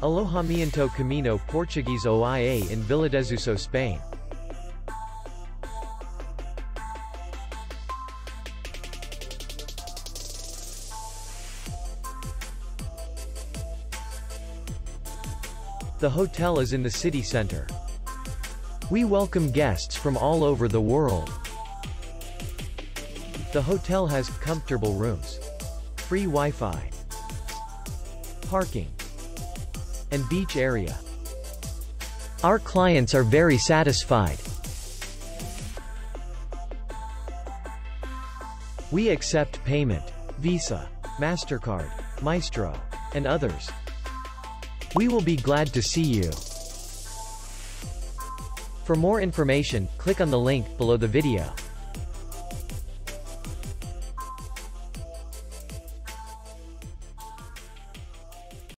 Alojamiento Camino Portuguese Oia in Viladesuso Spain. The hotel is in the city center. We welcome guests from all over the world. The hotel has comfortable rooms, free Wi-Fi, parking, and beach area. Our clients are very satisfied. We accept payment, Visa, MasterCard, Maestro, and others. We will be glad to see you. For more information, click on the link below the video.